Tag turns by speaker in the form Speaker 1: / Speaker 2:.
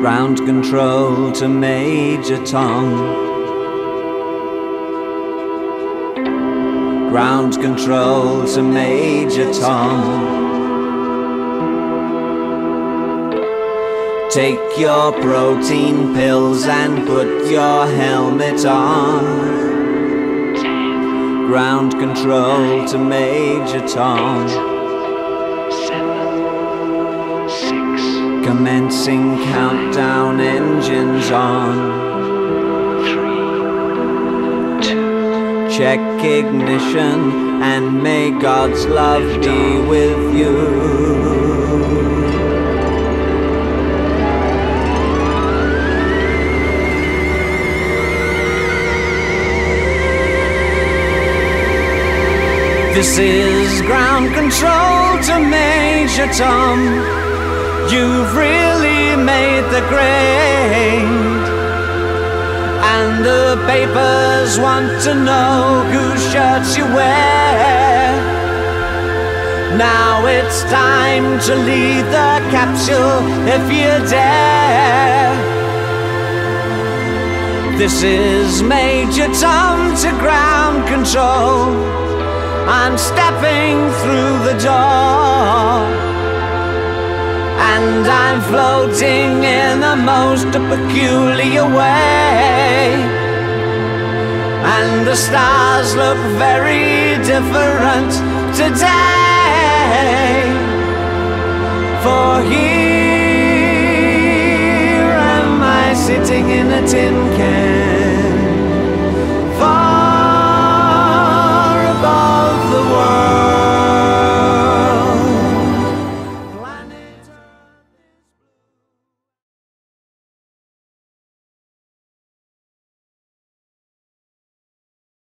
Speaker 1: Ground control to Major Tom. Ground control to Major Tom. Take your protein pills and put your helmet on. Ground control to Major Tom. Commencing countdown engines on. Check ignition and may God's love be with you. This is ground control to Major Tom. Grade. And the papers want to know whose shirts you wear. Now it's time to leave the capsule if you dare. This is Major Tom to ground control. I'm stepping through the door. And I'm floating in the most peculiar way. And the stars look very different today. For here am I sitting in a tin can.